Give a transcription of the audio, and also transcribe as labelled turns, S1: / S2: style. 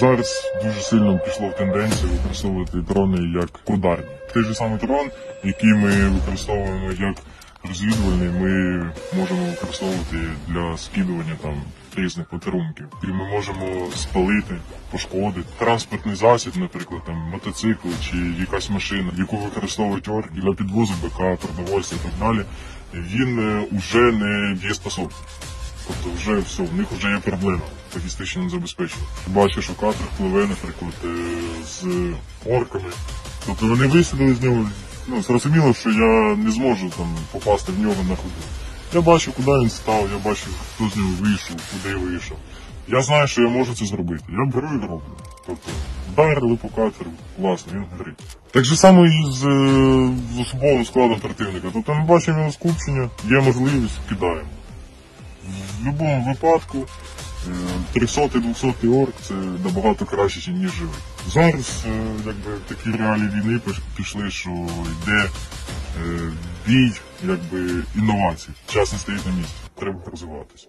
S1: Зараз дуже сильно пішло в тенденцію використовувати дрони як ударні. Той же самий дрон, який ми використовуємо як розвідувальний, ми можемо використовувати для скидування там різних подарунків. І ми можемо спалити, пошкодити транспортний засіб, наприклад, там мотоцикл чи якась машина, яку використовують орки для підвозу БК, продовольства і так далі. Він е, уже не дієспособний. Тобто вже все, в них вже є проблема логістичним забезпеченням. Бачу, що катер пливе, наприклад, е, з орками. Тобто вони висадили з нього. Ну, зрозуміло, що я не зможу там попасти в нього на ходу. Я бачу, куди він став, я бачу, хто з нього вийшов, куди вийшов. Я знаю, що я можу це зробити. Я беру і роблю. Тобто, вдарили по катеру, класно, він горить. Так же само і з, е, з особовим складом противника. Тобто ми бачимо його скупчення, є можливість, кидаємо. В будь-якому випадку 300-200 орк це набагато краще, ніж живий. Зараз е, якби такі реалії війни пішли, що йде е, бій якби інновацій. Час не стоїть на місці. Треба розвиватися.